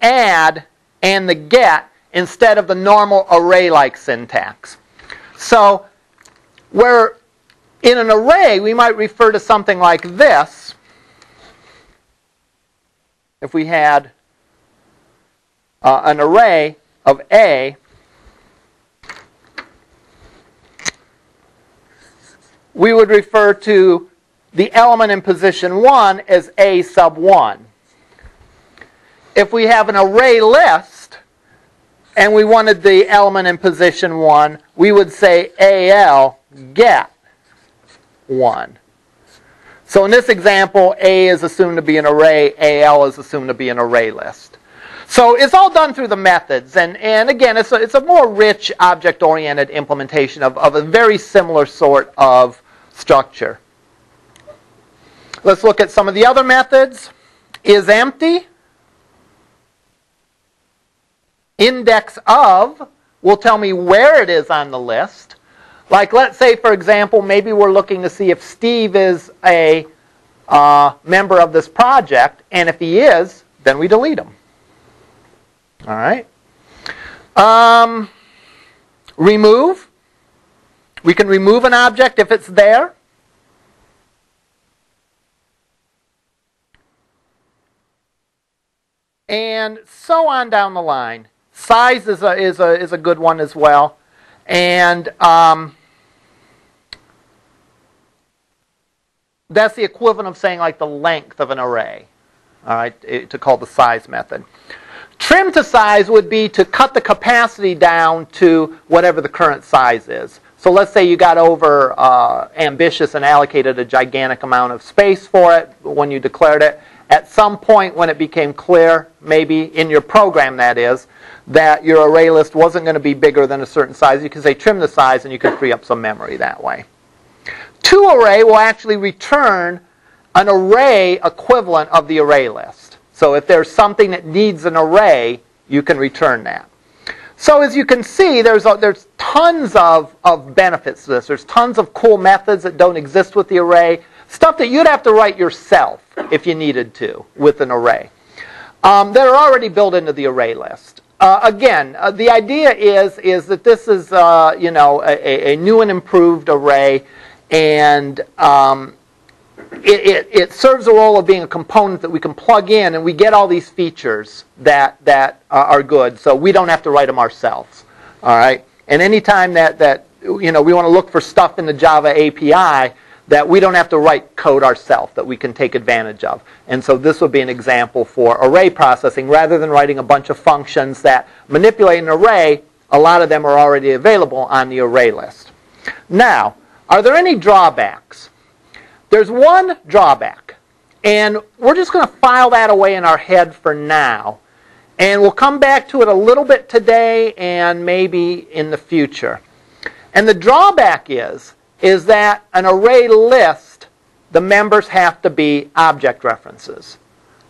add and the get instead of the normal array-like syntax. So where in an array we might refer to something like this if we had uh, an array of A we would refer to the element in position 1 as A sub 1. If we have an array list and we wanted the element in position 1, we would say AL get 1. So in this example, A is assumed to be an array, AL is assumed to be an array list. So it's all done through the methods. And, and again, it's a, it's a more rich object-oriented implementation of, of a very similar sort of structure. Let's look at some of the other methods. Is empty. Index of will tell me where it is on the list. Like, let's say, for example, maybe we're looking to see if Steve is a uh, member of this project, and if he is, then we delete him. All right. Um, remove. We can remove an object if it's there. And so on down the line. Size is a, is a, is a good one as well. And um, that's the equivalent of saying like the length of an array, all right, to call the size method. Trim to size would be to cut the capacity down to whatever the current size is. So let's say you got over uh, ambitious and allocated a gigantic amount of space for it when you declared it. At some point when it became clear, maybe in your program that is, that your array list wasn't going to be bigger than a certain size, you can say trim the size and you can free up some memory that way. To array will actually return an array equivalent of the array list. So if there's something that needs an array, you can return that. So as you can see, there's, a, there's tons of, of benefits to this. There's tons of cool methods that don't exist with the array. Stuff that you'd have to write yourself if you needed to with an array. Um, that are already built into the array list. Uh, again, uh, the idea is, is that this is uh, you know, a, a, new and improved array and um, it, it, it, serves the role of being a component that we can plug in and we get all these features that, that are good so we don't have to write them ourselves all right? And anytime that, that you know, we want to look for stuff in the java api that we don't have to write code ourselves that we can take advantage of and so this would be an example for array processing rather than writing a bunch of functions that manipulate an array a lot of them are already available on the array list now are there any drawbacks? There's one drawback, and we're just going to file that away in our head for now. And we'll come back to it a little bit today and maybe in the future. And the drawback is, is that an array list, the members have to be object references.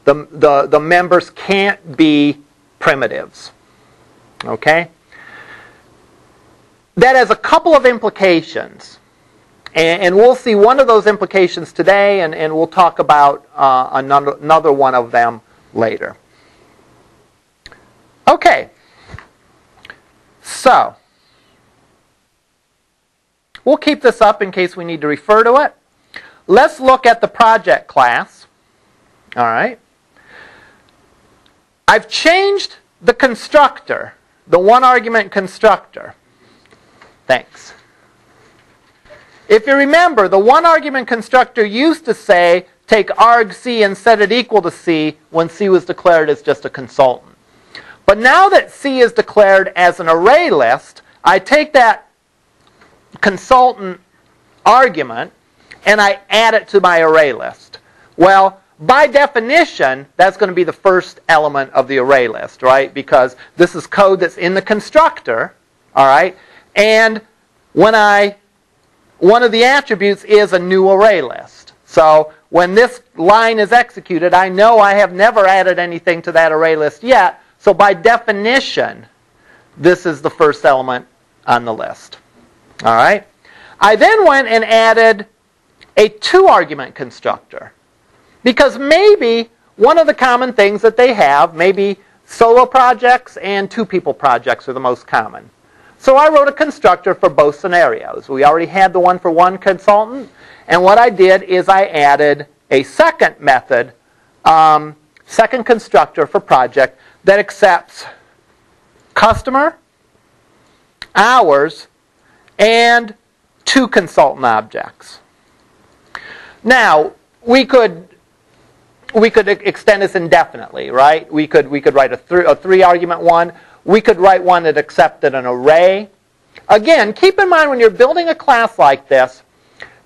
The, the, the members can't be primitives. Okay? That has a couple of implications. And, and, we'll see one of those implications today, and, and we'll talk about uh, another, another one of them later. Okay. So, we'll keep this up in case we need to refer to it. Let's look at the project class. All right. I've changed the constructor, the one argument constructor. Thanks. If you remember, the one argument constructor used to say take arg C and set it equal to C when C was declared as just a consultant. But now that C is declared as an array list, I take that consultant argument and I add it to my array list. Well, by definition, that's going to be the first element of the array list, right? Because this is code that's in the constructor, all right? And when I one of the attributes is a new array list. So when this line is executed, I know I have never added anything to that array list yet. So by definition, this is the first element on the list. All right? I then went and added a two argument constructor. Because maybe one of the common things that they have, maybe Solo projects and two people projects are the most common. So I wrote a constructor for both scenarios. We already had the one for one consultant, and what I did is I added a second method, um, second constructor for project that accepts customer, hours, and two consultant objects. Now, we could we could extend this indefinitely, right? We could we could write a, a three argument one. We could write one that accepted an array. Again, keep in mind when you're building a class like this,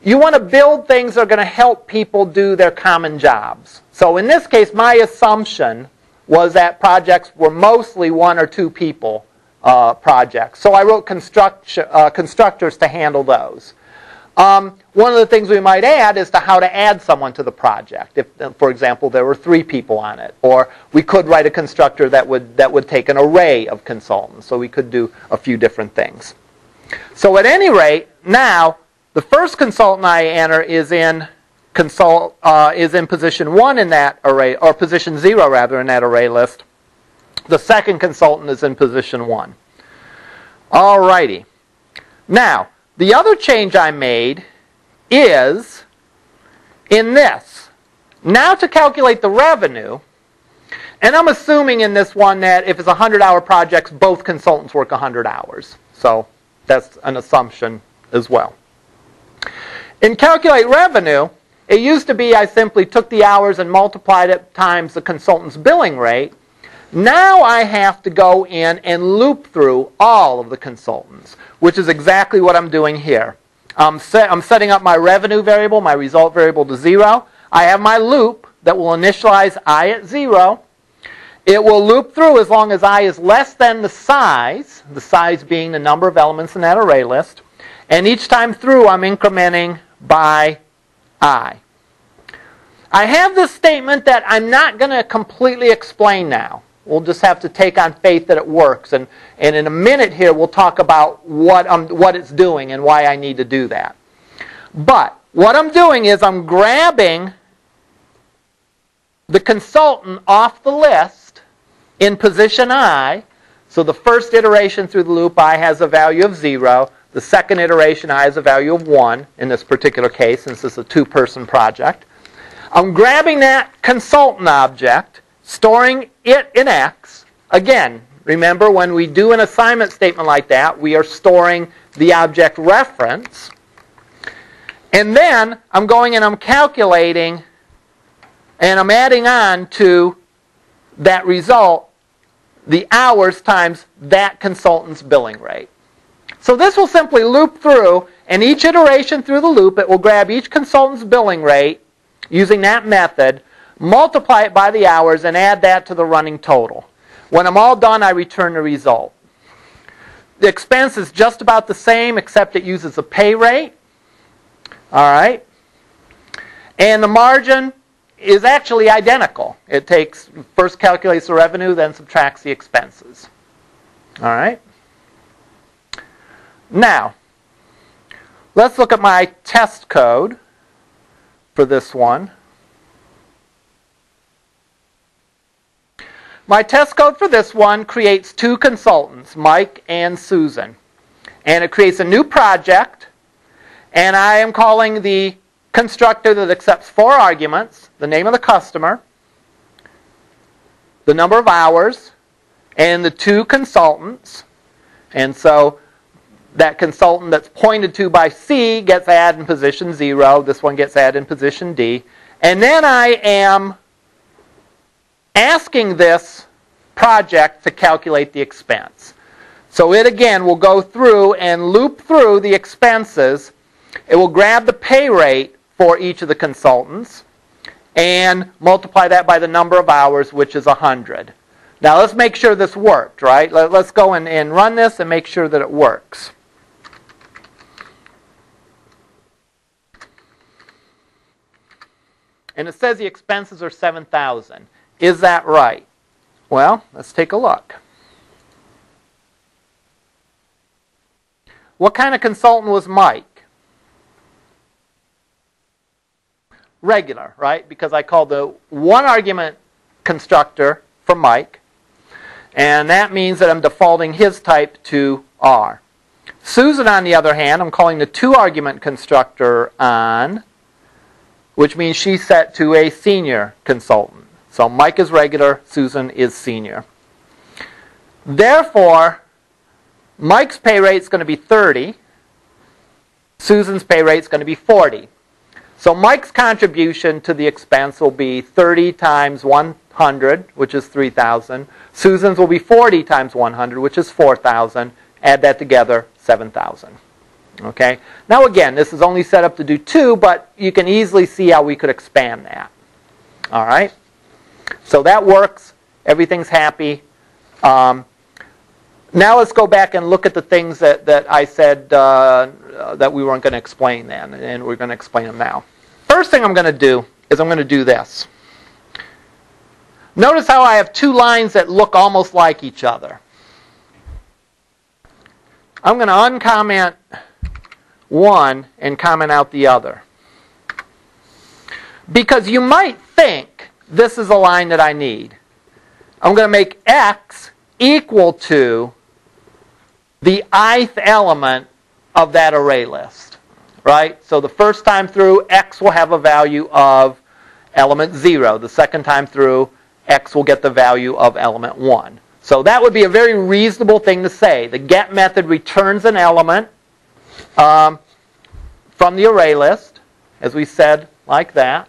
you want to build things that are going to help people do their common jobs. So in this case, my assumption was that projects were mostly one or two people uh, projects. So I wrote construct, uh, constructors to handle those. Um, one of the things we might add is to how to add someone to the project. If, for example, there were three people on it, or we could write a constructor that would that would take an array of consultants. So we could do a few different things. So at any rate, now the first consultant I enter is in consult uh, is in position one in that array, or position zero rather in that array list. The second consultant is in position one. Alrighty. Now, the other change I made is in this. Now to calculate the revenue, and I'm assuming in this one that if it's a 100 hour project, both consultants work 100 hours. So that's an assumption as well. In calculate revenue, it used to be I simply took the hours and multiplied it times the consultant's billing rate. Now I have to go in and loop through all of the consultants, which is exactly what I'm doing here. I'm, set, I'm setting up my revenue variable, my result variable to zero. I have my loop that will initialize i at zero. It will loop through as long as i is less than the size, the size being the number of elements in that array list. And each time through, I'm incrementing by I. I have this statement that I'm not going to completely explain now. We'll just have to take on faith that it works. And, and in a minute here, we'll talk about what, um, what it's doing and why I need to do that. But what I'm doing is I'm grabbing the consultant off the list in position I. So the first iteration through the loop, I has a value of 0. The second iteration, I has a value of 1 in this particular case, since it's a two-person project. I'm grabbing that consultant object, storing it in X. Again, remember when we do an assignment statement like that, we are storing the object reference. And then I'm going and I'm calculating and I'm adding on to that result the hours times that consultant's billing rate. So this will simply loop through, and each iteration through the loop, it will grab each consultant's billing rate using that method, multiply it by the hours, and add that to the running total. When I'm all done, I return the result. The expense is just about the same, except it uses a pay rate. All right. And the margin is actually identical. It takes first calculates the revenue, then subtracts the expenses. All right. Now, let's look at my test code for this one. My test code for this one creates two consultants, Mike and Susan. And it creates a new project, and I am calling the constructor that accepts four arguments, the name of the customer, the number of hours, and the two consultants. And so that consultant that's pointed to by C gets added in position 0. This one gets added in position D. And then I am asking this project to calculate the expense. So it again will go through and loop through the expenses. It will grab the pay rate for each of the consultants and multiply that by the number of hours, which is 100. Now let's make sure this worked, right? Let's go and, and run this and make sure that it works. and it says the expenses are 7000 Is that right? Well, let's take a look. What kind of consultant was Mike? Regular, right? Because I called the one argument constructor for Mike. And that means that I'm defaulting his type to R. Susan, on the other hand, I'm calling the two argument constructor on, which means she's set to a senior consultant. So Mike is regular, Susan is senior. Therefore, Mike's pay rate is going to be 30. Susan's pay rate is going to be 40. So Mike's contribution to the expense will be 30 times 100, which is 3,000. Susan's will be 40 times 100, which is 4,000. Add that together, 7,000. Okay? Now again, this is only set up to do two, but you can easily see how we could expand that. All right? So that works. Everything's happy. Um, now let's go back and look at the things that, that I said uh, that we weren't going to explain then, and we're going to explain them now. First thing I'm going to do is I'm going to do this. Notice how I have two lines that look almost like each other. I'm going to uncomment one and comment out the other. Because you might think this is a line that I need. I'm going to make x equal to the ith element of that array list. Right? So the first time through, x will have a value of element 0. The second time through, x will get the value of element 1. So that would be a very reasonable thing to say. The get method returns an element um, from the array list, as we said, like that.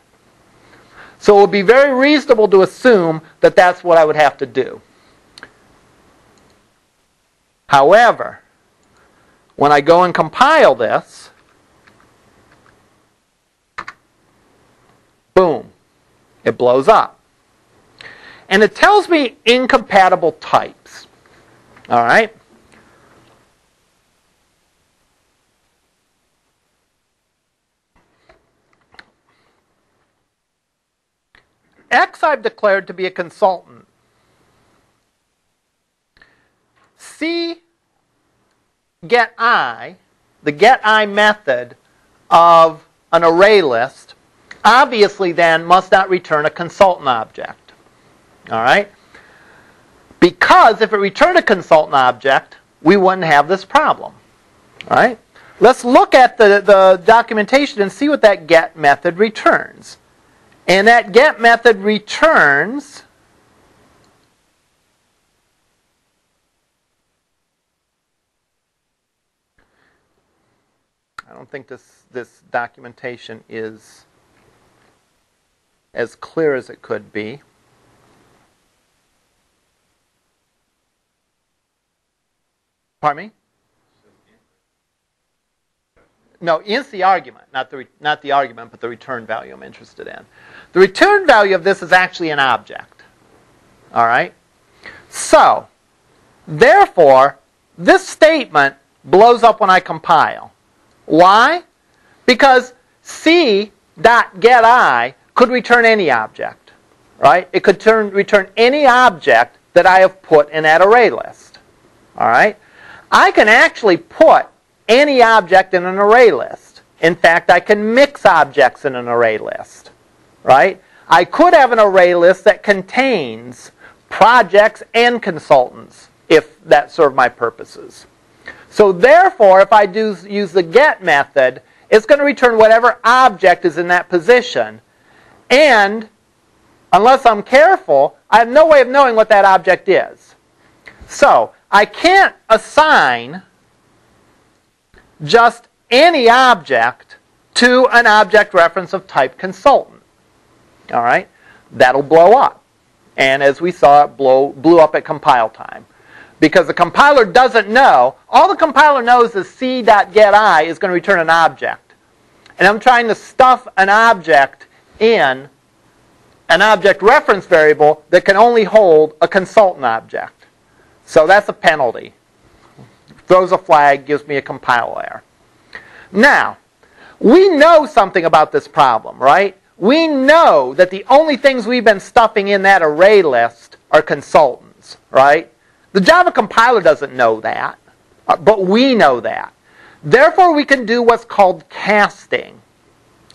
So it would be very reasonable to assume that that's what I would have to do. However, when I go and compile this, boom, it blows up. And it tells me incompatible types. All right? X I've declared to be a consultant. C get i, the get i method of an array list, obviously then must not return a consultant object. All right? Because if it returned a consultant object, we wouldn't have this problem. All right? Let's look at the, the documentation and see what that get method returns. And that get method returns I don't think this, this documentation is as clear as it could be. Pardon me? No, it's the argument, not the, not the argument, but the return value I'm interested in. The return value of this is actually an object. All right? So, therefore, this statement blows up when I compile. Why? Because C dot get I could return any object, right? It could turn, return any object that I have put in that array list, all right? I can actually put any object in an array list. In fact, I can mix objects in an array list, right? I could have an array list that contains projects and consultants if that served my purposes. So therefore, if I do use the get method, it's going to return whatever object is in that position. And unless I'm careful, I have no way of knowing what that object is. So I can't assign just any object to an object reference of type consultant. All right? That'll blow up. And as we saw, it blow, blew up at compile time because the compiler doesn't know. All the compiler knows is c.getI is going to return an object. And I'm trying to stuff an object in an object reference variable that can only hold a consultant object. So that's a penalty. Throws a flag, gives me a compile error. Now, we know something about this problem, right? We know that the only things we've been stuffing in that array list are consultants, right? The Java compiler doesn't know that, uh, but we know that. Therefore, we can do what's called casting.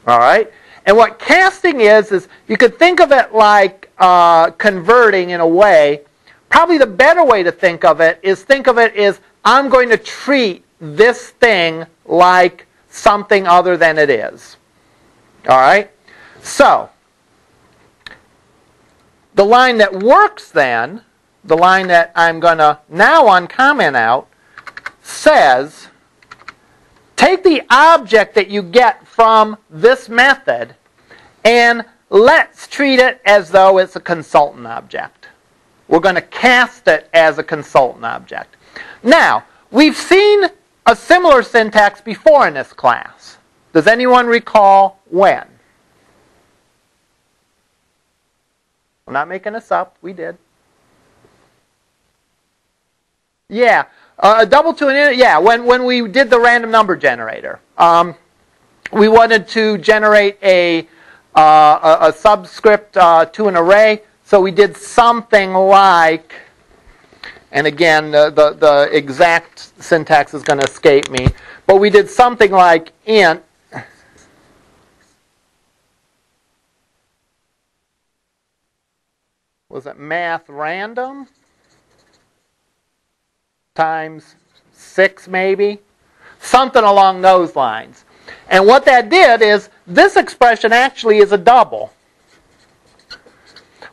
All right? And what casting is, is you could think of it like uh, converting in a way probably the better way to think of it is think of it as I'm going to treat this thing like something other than it is. All right? So, the line that works then, the line that I'm going to now uncomment out, says take the object that you get from this method and let's treat it as though it's a consultant object. We're going to cast it as a consultant object. Now, we've seen a similar syntax before in this class. Does anyone recall when? I'm not making this up. We did. Yeah, uh, a double to an yeah. When when we did the random number generator, um, we wanted to generate a uh, a, a, subscript uh, to an array. So we did something like, and again, the, the, the exact syntax is going to escape me, but we did something like int was it math random times 6 maybe? Something along those lines. And what that did is this expression actually is a double.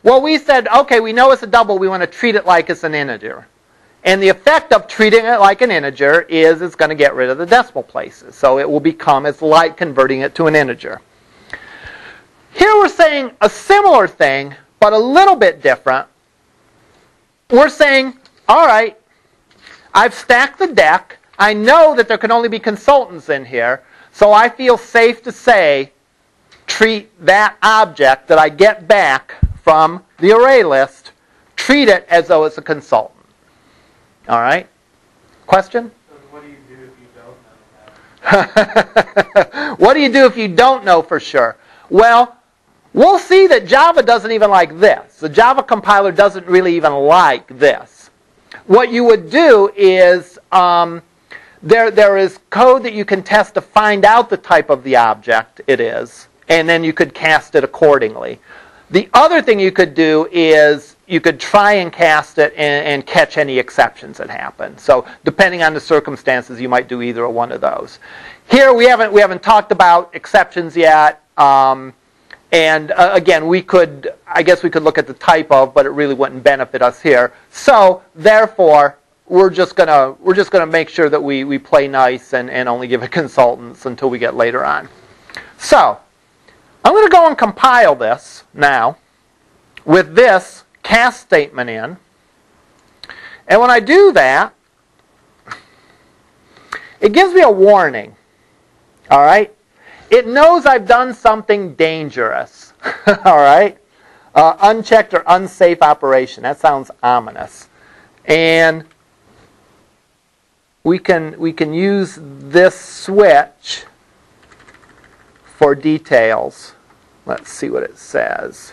Well, we said, okay, we know it's a double. We want to treat it like it's an integer. And the effect of treating it like an integer is it's going to get rid of the decimal places. So it will become, it's like converting it to an integer. Here we're saying a similar thing, but a little bit different. We're saying, all right, I've stacked the deck. I know that there can only be consultants in here. So I feel safe to say, treat that object that I get back from the array list, treat it as though it's a consultant. All right? Question? what do you do if you don't know what do you do if you don't know for sure? Well, we'll see that Java doesn't even like this. The Java compiler doesn't really even like this. What you would do is um, there, there is code that you can test to find out the type of the object it is, and then you could cast it accordingly. The other thing you could do is you could try and cast it and, and, catch any exceptions that happen. So depending on the circumstances, you might do either one of those. Here we haven't we haven't talked about exceptions yet. Um, and uh, again, we could I guess we could look at the type of, but it really wouldn't benefit us here. So therefore, we're just gonna we're just gonna make sure that we, we play nice and, and only give it consultants until we get later on. So I'm gonna go and compile this now with this cast statement in. And when I do that, it gives me a warning. All right? It knows I've done something dangerous. All right? Uh, unchecked or unsafe operation. That sounds ominous. And we can, we can use this switch for details. Let's see what it says.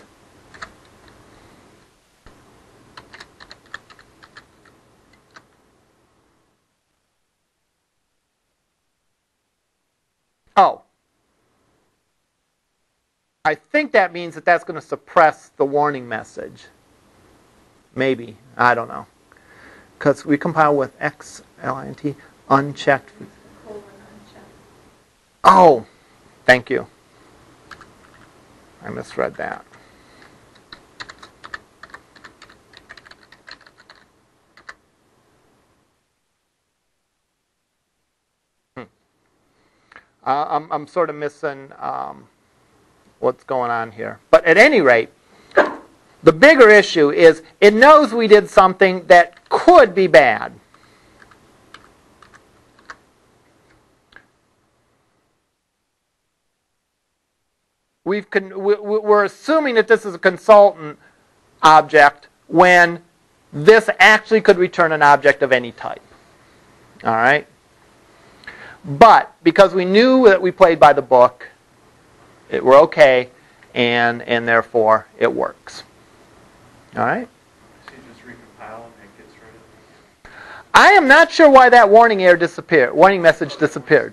Oh. I think that means that that's going to suppress the warning message. Maybe. I don't know because we compile with X, L, I, N, T, unchecked. Oh, thank you. I misread that. Hmm. Uh, I'm, I'm sort of missing um, what's going on here. But at any rate, the bigger issue is it knows we did something that could be bad. We've we're assuming that this is a consultant object when this actually could return an object of any type. All right? But because we knew that we played by the book, it, we're okay, and, and therefore it works. All right? I am not sure why that warning error disappeared. Warning message disappeared.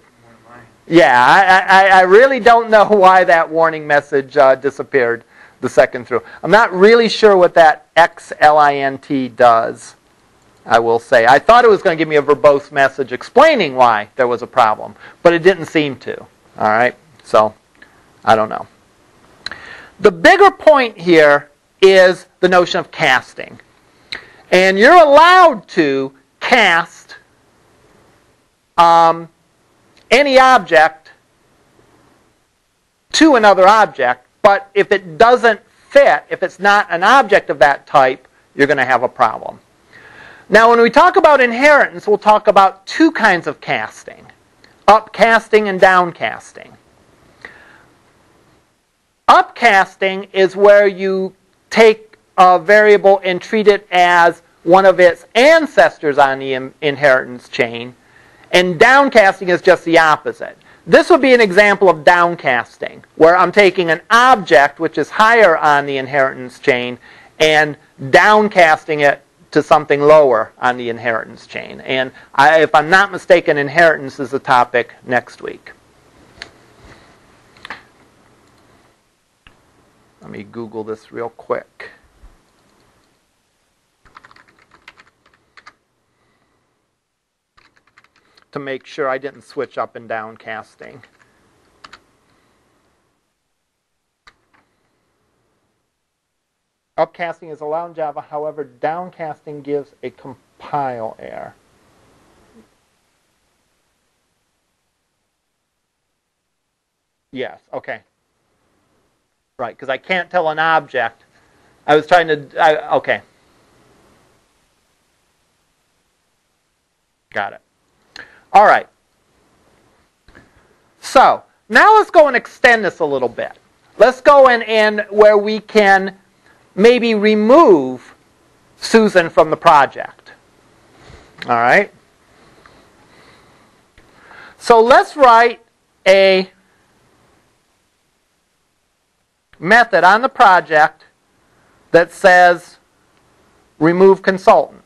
Yeah, I, I, I really don't know why that warning message uh, disappeared. the second through. I'm not really sure what that XLINT does, I will say. I thought it was going to give me a verbose message explaining why there was a problem, but it didn't seem to. All right? So, I don't know. The bigger point here is the notion of casting. And you're allowed to cast um, any object to another object, but if it doesn't fit, if it's not an object of that type, you're going to have a problem. Now, when we talk about inheritance, we'll talk about two kinds of casting upcasting and downcasting. Upcasting is where you take a variable and treat it as one of its ancestors on the inheritance chain, and downcasting is just the opposite. This would be an example of downcasting, where I'm taking an object which is higher on the inheritance chain and downcasting it to something lower on the inheritance chain. And I, if I'm not mistaken, inheritance is the topic next week. Let me Google this real quick. To make sure I didn't switch up and down casting. Upcasting is allowed in Java, however, downcasting gives a compile error. Yes, okay. Right, because I can't tell an object. I was trying to, I, okay. Got it. All right. So, now let's go and extend this a little bit. Let's go in and where we can maybe remove Susan from the project. All right? So let's write a method on the project that says remove consultant.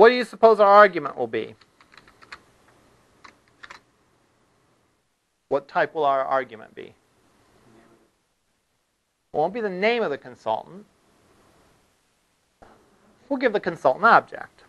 What do you suppose our argument will be? What type will our argument be? It won't be the name of the consultant. We'll give the consultant object.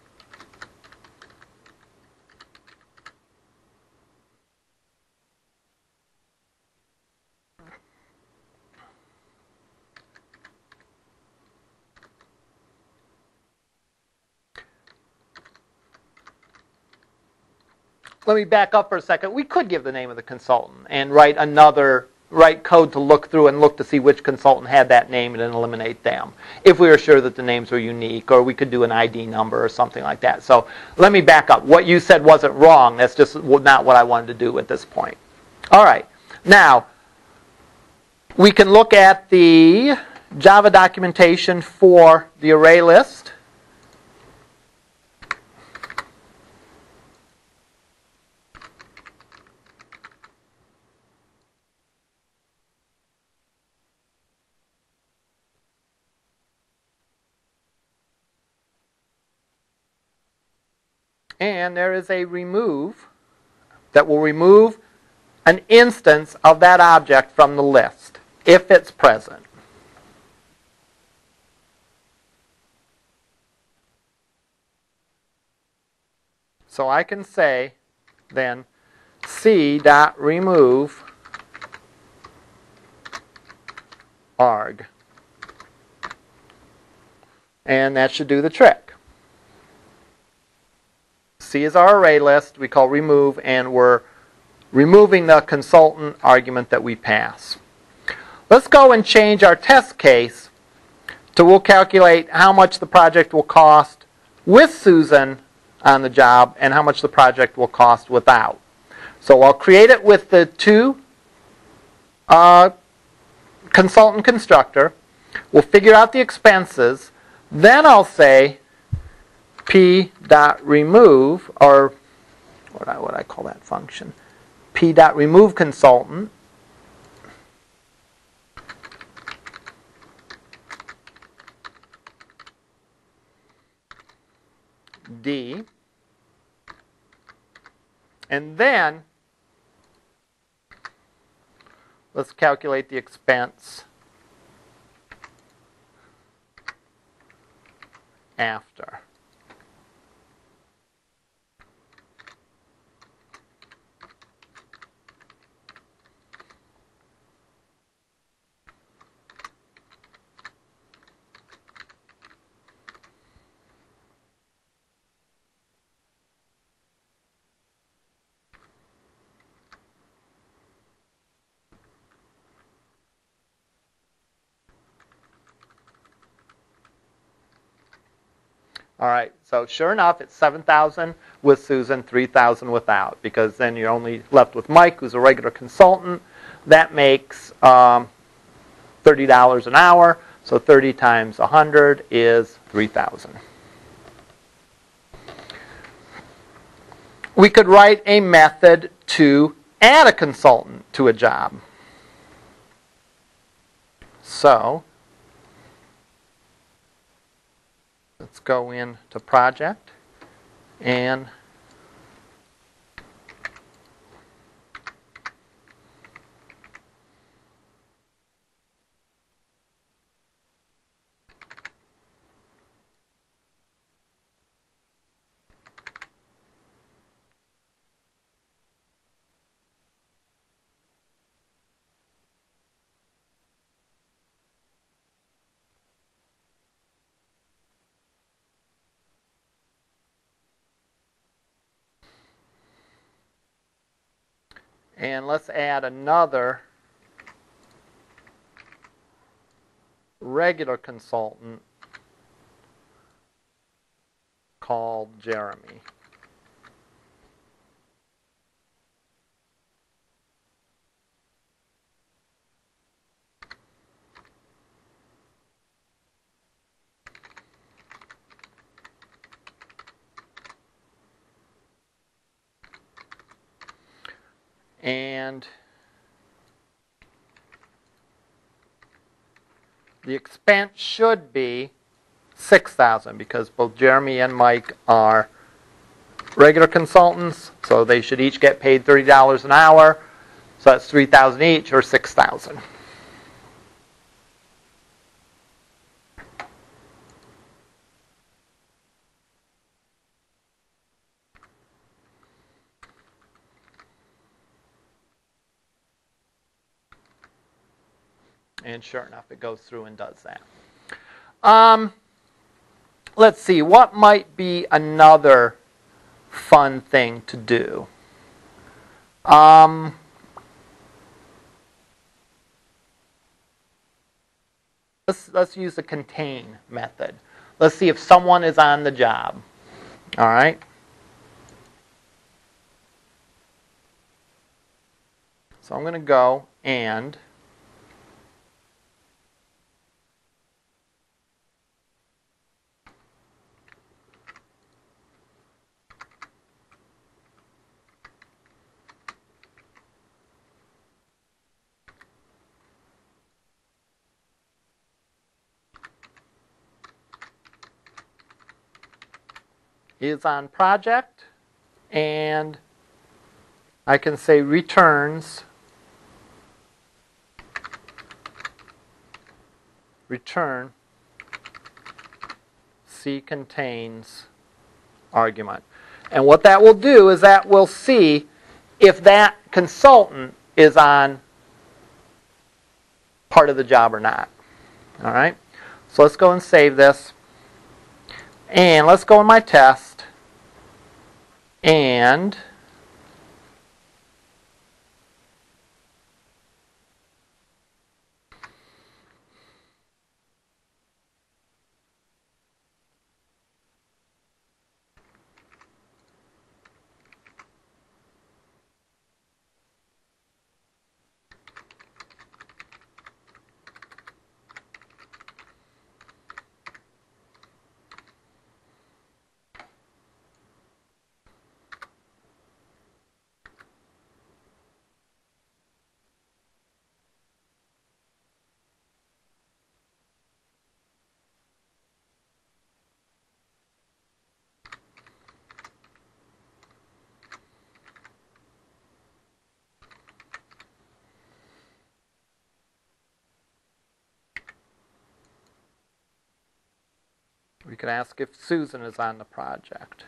Let me back up for a second. We could give the name of the consultant and write another write code to look through and look to see which consultant had that name and eliminate them if we were sure that the names were unique or we could do an ID number or something like that. So let me back up. What you said wasn't wrong. That's just not what I wanted to do at this point. All right. Now, we can look at the Java documentation for the array list. And there is a remove that will remove an instance of that object from the list if it's present. So I can say then c dot remove arg. And that should do the trick. C is our array list. We call remove, and we're removing the consultant argument that we pass. Let's go and change our test case to we'll calculate how much the project will cost with Susan on the job and how much the project will cost without. So I'll create it with the two uh, consultant constructor. We'll figure out the expenses. Then I'll say p dot remove or what I what I call that function P dot remove consultant. D. And then let's calculate the expense after. All right, so sure enough, it's 7,000 with Susan, 3,000 without, because then you're only left with Mike, who's a regular consultant. That makes um, $30 an hour, so 30 times 100 is 3,000. We could write a method to add a consultant to a job. So, let's go into project and And let's add another regular consultant called Jeremy. And the expense should be 6000 because both Jeremy and Mike are regular consultants, so they should each get paid $30 an hour. So that's 3000 each or 6000 And sure enough, it goes through and does that. Um, let's see, what might be another fun thing to do? Um, let's, let's use the contain method. Let's see if someone is on the job. All right? So I'm going to go and is on project and I can say returns return C contains argument. And what that will do is that will see if that consultant is on part of the job or not. All right? So let's go and save this. And let's go in my test. And ask if Susan is on the project.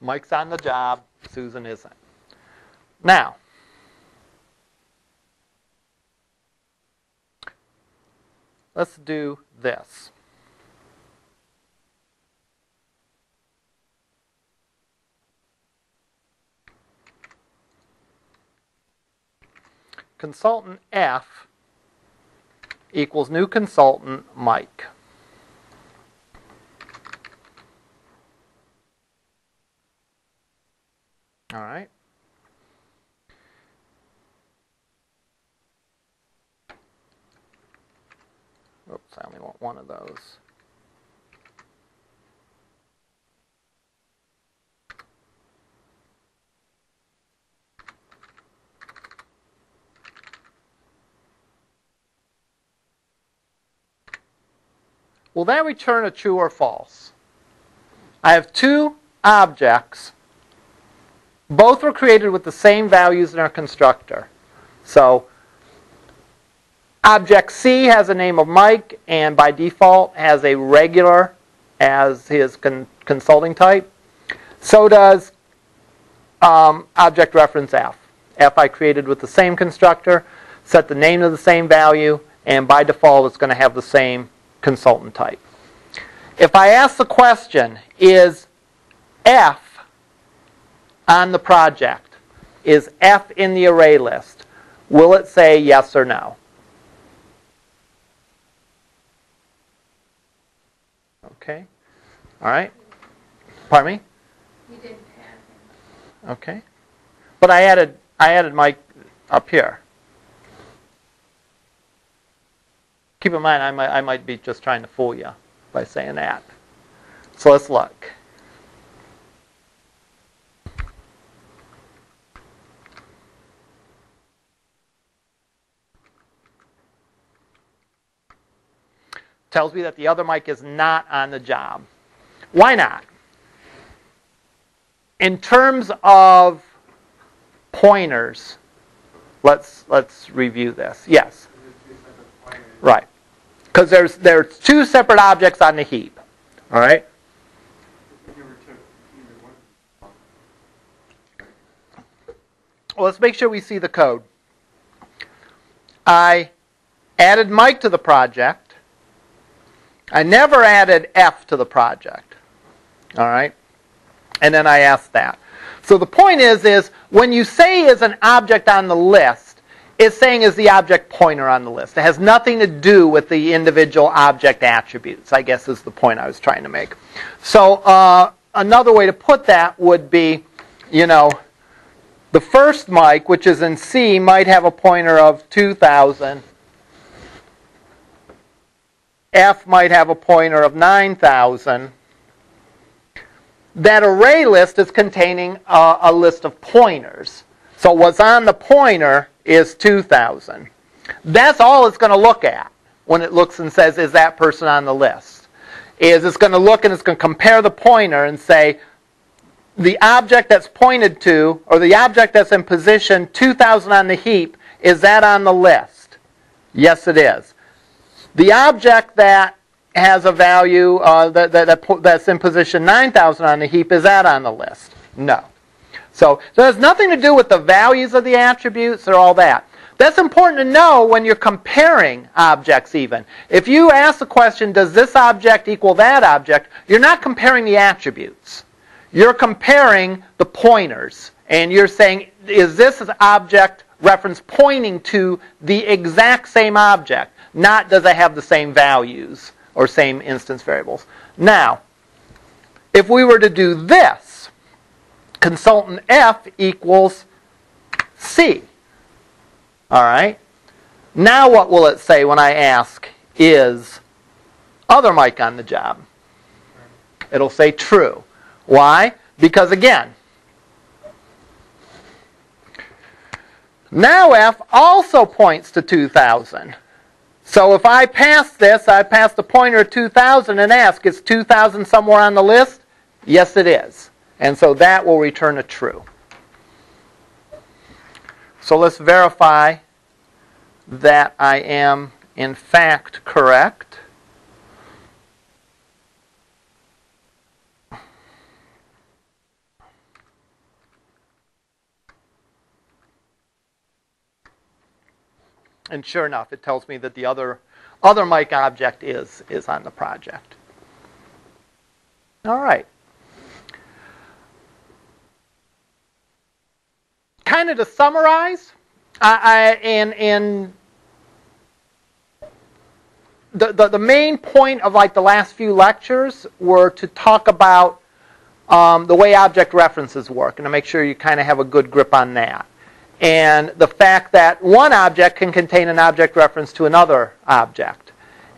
Mike's on the job, Susan isn't. Now, let's do this. Consultant F equals new consultant Mike. All right. Oops, I only want one of those. Will that return a true or false? I have two objects both were created with the same values in our constructor. So object C has a name of Mike and by default has a regular as his con consulting type. So does um, object reference F. F I created with the same constructor, set the name to the same value, and by default it's going to have the same consultant type. If I ask the question, is F on the project is F in the array list, will it say yes or no? Okay. All right. Pardon me? You didn't have him. Okay. But I added I added Mike up here. Keep in mind I might I might be just trying to fool you by saying that. So let's look. Tells me that the other Mike is not on the job. Why not? In terms of pointers, let's let's review this. Yes. Right. Because there's there's two separate objects on the heap. All right? Well, let's make sure we see the code. I added Mike to the project. I never added F to the project. All right? And then I asked that. So the point is, is when you say is an object on the list, it's saying is the object pointer on the list. It has nothing to do with the individual object attributes, I guess is the point I was trying to make. So uh, another way to put that would be, you know, the first Mike, which is in C, might have a pointer of 2000 F might have a pointer of 9,000. That array list is containing a, a list of pointers. So what's on the pointer is 2,000. That's all it's going to look at when it looks and says, is that person on the list? Is it's going to look and it's going to compare the pointer and say, the object that's pointed to, or the object that's in position 2,000 on the heap, is that on the list? Yes, it is. The object that has a value uh, that, that, that, that's in position 9,000 on the heap, is that on the list? No. So, so it has nothing to do with the values of the attributes or all that. That's important to know when you're comparing objects even. If you ask the question, does this object equal that object, you're not comparing the attributes. You're comparing the pointers. And you're saying, is this object reference pointing to the exact same object? Not does it have the same values or same instance variables. Now, if we were to do this, consultant F equals C. All right? Now what will it say when I ask is other Mike on the job? It'll say true. Why? Because again, Now F also points to 2000. So if I pass this, I pass the pointer at 2000 and ask, is 2000 somewhere on the list? Yes, it is. And so that will return a true. So let's verify that I am in fact correct. And sure enough, it tells me that the other, other Mike object is, is on the project. All right. Kind of to summarize, I, I, in, in the, the, the, main point of like the last few lectures were to talk about um, the way object references work and to make sure you kind of have a good grip on that and the fact that one object can contain an object reference to another object.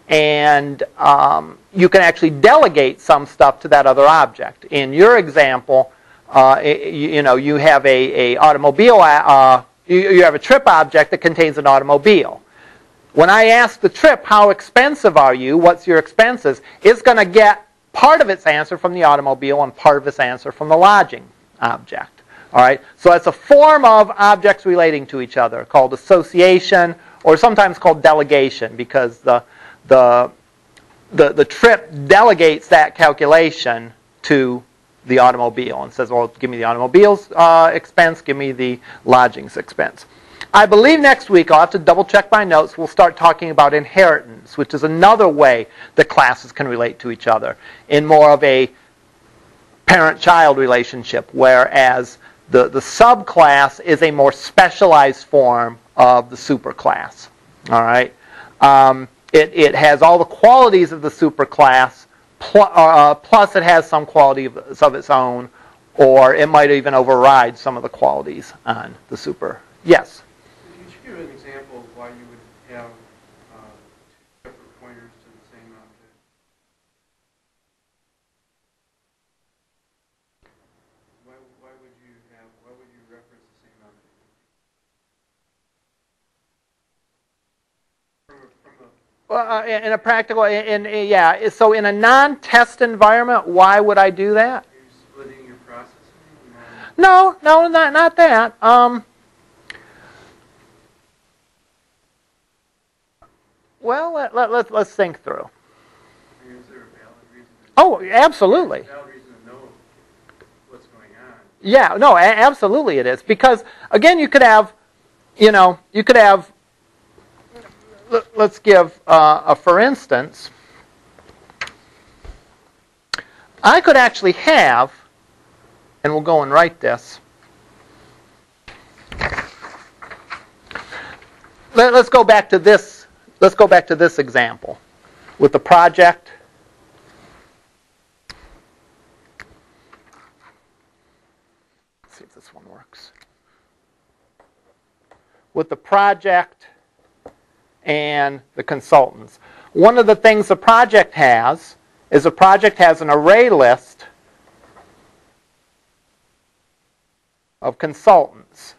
And um, you can actually delegate some stuff to that other object. In your example, uh, you, you, know, you have a, a automobile, uh, you, you have a trip object that contains an automobile. When I ask the trip, how expensive are you, what's your expenses, it's going to get part of its answer from the automobile and part of its answer from the lodging object. All right, so that's a form of objects relating to each other called association, or sometimes called delegation, because the the the, the trip delegates that calculation to the automobile and says, well, give me the automobile's uh, expense, give me the lodging's expense. I believe next week, I'll have to double check my notes, we'll start talking about inheritance, which is another way that classes can relate to each other in more of a parent-child relationship, whereas the, the subclass is a more specialized form of the superclass. All right. Um, it, it has all the qualities of the superclass, pl- uh, uh, plus it has some quality of, of its own, or it might even override some of the qualities on the super. Yes. Could you give an example of why you would have uh, two separate pointers to the same object? Why, why would you have, why would you reference the same object? From a, from a, Well, uh, in a practical, in, in yeah. So in a non-test environment, why would I do that? No, no, not not that. Um, well, let, let, let's let's think through. Oh, absolutely. Yeah, no, absolutely it is because again, you could have, you know, you could have. Let- Let's give uh, a for instance. I could actually have, and we'll go and write this. Let, let's go back to this. Let's go back to this example with the project. Let's see if this one works. With the project and the consultants. One of the things the project has is the project has an array list of consultants.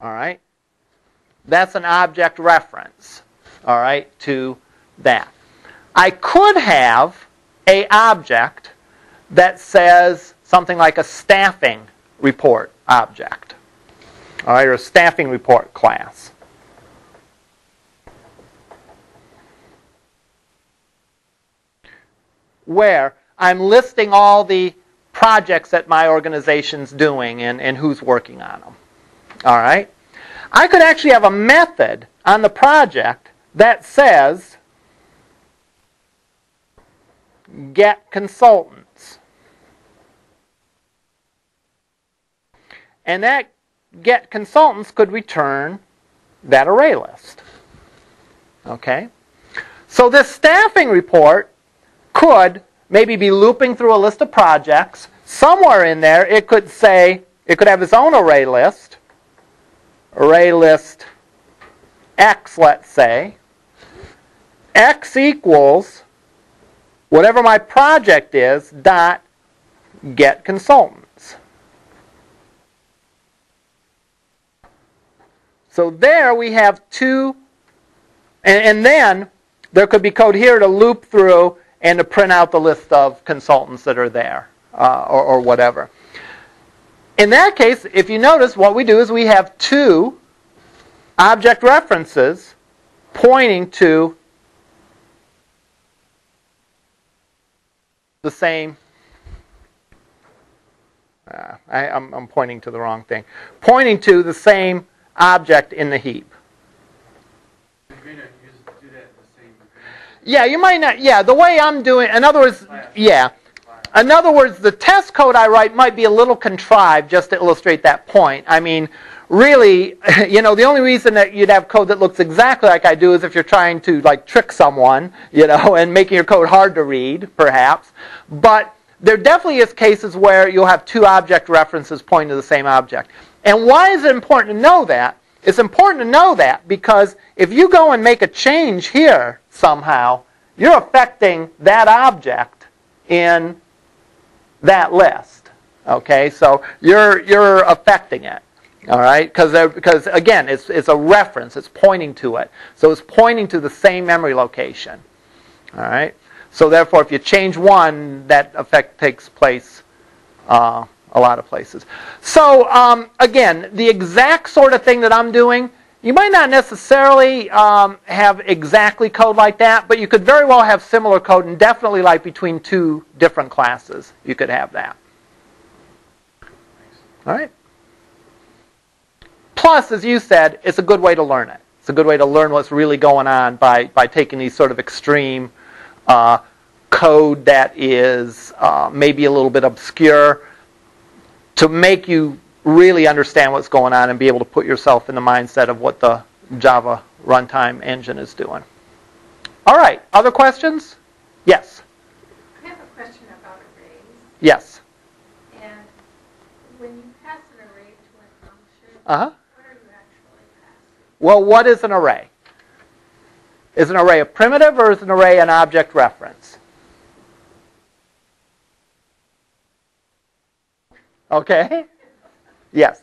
All right? That's an object reference, all right, to that. I could have a object that says something like a staffing report object, all right, or a staffing report class. Where I'm listing all the projects that my organization's doing and, and who's working on them. All right? I could actually have a method on the project that says get consultants. And that get consultants could return that array list. Okay? So this staffing report could maybe be looping through a list of projects. Somewhere in there, it could say, it could have its own array list, array list X, let's say. X equals whatever my project is, dot get consultants. So there we have two, and, and then there could be code here to loop through and to print out the list of consultants that are there uh, or, or whatever. In that case, if you notice, what we do is we have two object references pointing to the same. Uh, I, I'm pointing to the wrong thing. Pointing to the same object in the heap. Yeah, you might not. Yeah, the way I'm doing. In other words, yeah. In other words, the test code I write might be a little contrived just to illustrate that point. I mean, really, you know, the only reason that you'd have code that looks exactly like I do is if you're trying to like trick someone, you know, and making your code hard to read, perhaps. But there definitely is cases where you'll have two object references pointing to the same object. And why is it important to know that? It's important to know that because if you go and make a change here somehow, you're affecting that object in that list. Okay, so you're you're affecting it. All right, because because again, it's it's a reference. It's pointing to it. So it's pointing to the same memory location. All right. So therefore, if you change one, that effect takes place uh, a lot of places. So um, again, the exact sort of thing that I'm doing, you might not necessarily um, have exactly code like that, but you could very well have similar code, and definitely like between two different classes, you could have that. All right. Plus, as you said, it's a good way to learn it. It's a good way to learn what's really going on by, by taking these sort of extreme uh, code that is uh, maybe a little bit obscure to make you really understand what's going on and be able to put yourself in the mindset of what the Java runtime engine is doing. All right, other questions? Yes. I have a question about arrays. Yes. And when you pass an array to a function, Uh-huh. what are you actually passing? Well, what is an array? Is an array a primitive or is an array an object reference? Okay? Yes.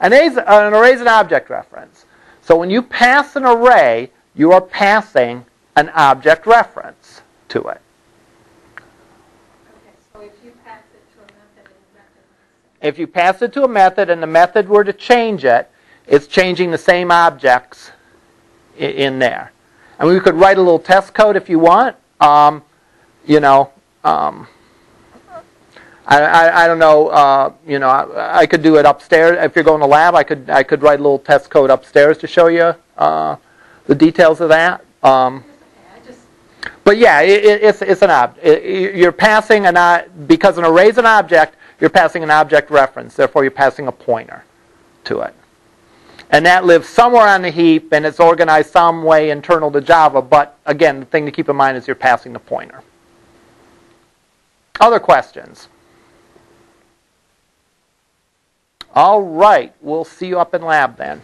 An array is, an array is an object reference. So when you pass an array, you are passing an object reference to it. Okay, so if you pass it to a method and the method If you pass it to a method and the method were to change it, it's changing the same objects in there. And we could write a little test code if you want. Um, you know, um, I, I, I don't know. Uh, you know, I, I could do it upstairs. If you're going to lab, I could I could write a little test code upstairs to show you uh, the details of that. Um, but yeah, it, it, it's it's an ob. It, you're passing an because an array is an object. You're passing an object reference. Therefore, you're passing a pointer to it, and that lives somewhere on the heap, and it's organized some way internal to Java. But again, the thing to keep in mind is you're passing the pointer. Other questions? All right, we'll see you up in lab then.